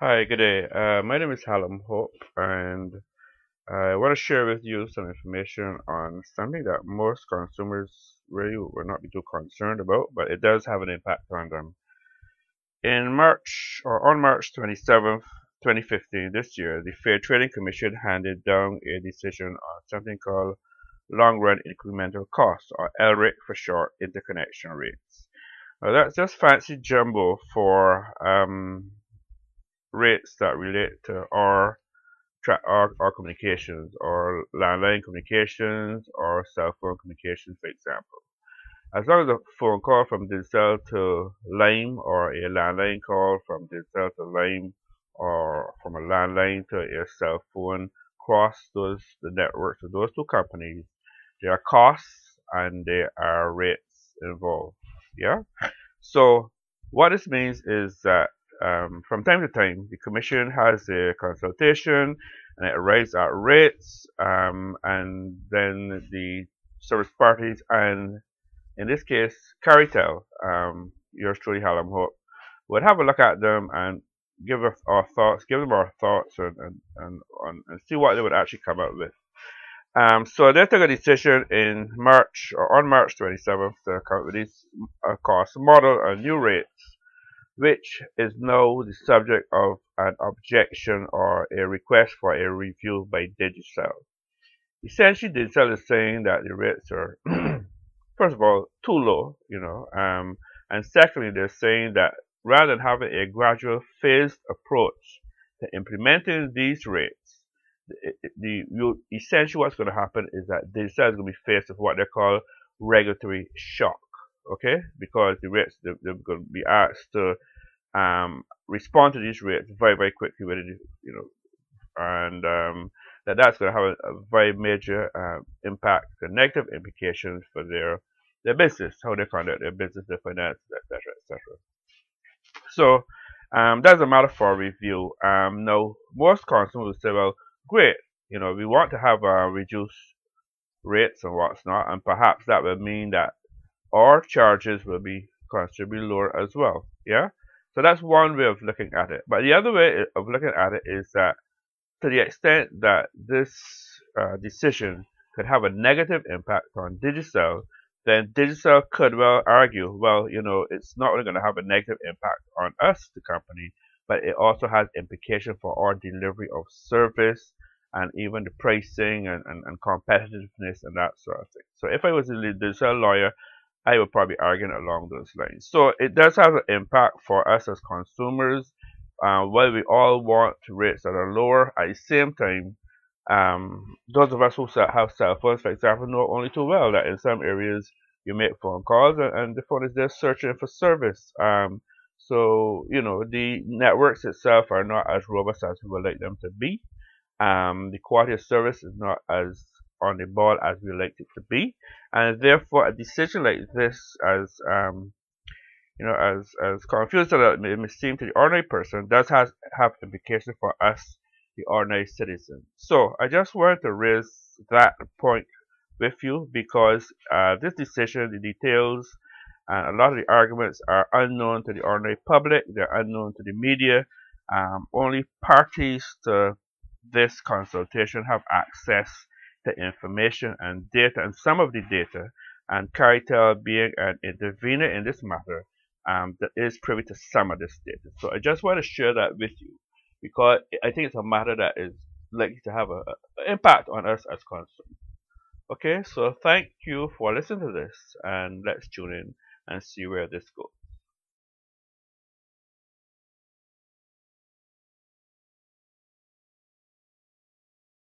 Hi, good day. Uh, my name is Hallam Hope, and I want to share with you some information on something that most consumers really will not be too concerned about, but it does have an impact on them. In March, or on March 27th, 2015, this year, the Fair Trading Commission handed down a decision on something called Long Run Incremental Costs, or LRIC for short, interconnection rates. Now that's just fancy jumbo for um, rates that relate to our, our, our communications or landline communications or cell phone communications, for example. As long as a phone call from Digicel to Lime or a landline call from Digicel to Lime or from a landline to a cell phone cross those the networks of those two companies, there are costs and there are rates involved. Yeah. So what this means is that um, from time to time, the commission has a consultation and it arrives at rates, um, and then the service parties, and in this case, Caritel, um, yours truly, Hallam Hope, would have a look at them and give us our thoughts, give them our thoughts, and and and, and see what they would actually come up with. Um, so they took a decision in March or on March 27th to come with this uh, cost model and new rates which is now the subject of an objection or a request for a review by Digicel. Essentially, Digicel is saying that the rates are, first of all, too low, you know, um, and secondly, they're saying that rather than having a gradual phased approach to implementing these rates, the, the essentially what's going to happen is that Digicel is going to be faced with what they call regulatory shock okay? Because the rates they're, they're going to be asked to um, respond to these rates very very quickly with you know and um, that that's going to have a, a very major uh, impact and negative implications for their their business how they conduct their business their finances etc etc so um, that's a matter for review. Um, now most consumers will say well great you know we want to have uh, reduced rates and what's not and perhaps that will mean that our charges will be considerably lower as well. Yeah? So that's one way of looking at it. But the other way of looking at it is that to the extent that this uh, decision could have a negative impact on Digicel, then Digicel could well argue, well, you know, it's not only going to have a negative impact on us, the company, but it also has implication for our delivery of service and even the pricing and, and, and competitiveness and that sort of thing. So if I was a Digicel lawyer, I would probably argue along those lines. So it does have an impact for us as consumers. Uh, while we all want rates that are lower, at the same time, um, those of us who have cell phones, for example, know only too well that in some areas you make phone calls and, and the phone is there searching for service. Um, so, you know, the networks itself are not as robust as we would like them to be. Um, the quality of service is not as on the ball as we like it to be. And therefore a decision like this as um, you know as as confused as it may seem to the ordinary person does has have implications for us the ordinary citizen so I just wanted to raise that point with you because uh, this decision the details and a lot of the arguments are unknown to the ordinary public. They're unknown to the media. Um, only parties to this consultation have access the information and data and some of the data and Caritel being an intervener in this matter um, that is privy to some of this data. So I just want to share that with you because I think it's a matter that is likely to have an impact on us as consumers. Okay, so thank you for listening to this and let's tune in and see where this goes.